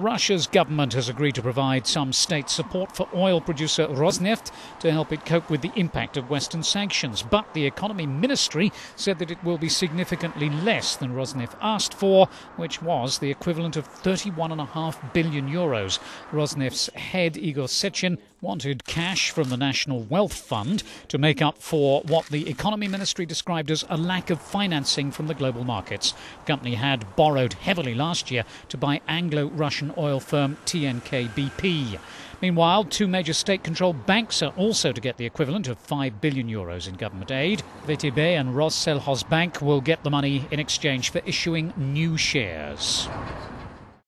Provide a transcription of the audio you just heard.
Russia's government has agreed to provide some state support for oil producer Rosneft to help it cope with the impact of Western sanctions. But the economy ministry said that it will be significantly less than Rosneft asked for, which was the equivalent of 31.5 billion euros. Rosneft's head, Igor Sechin, wanted cash from the National Wealth Fund to make up for what the economy ministry described as a lack of financing from the global markets. The company had borrowed heavily last year to buy Anglo Russian oil firm TNK-BP. Meanwhile, two major state controlled banks are also to get the equivalent of 5 billion euros in government aid. VTB and Rosselkhozbank will get the money in exchange for issuing new shares.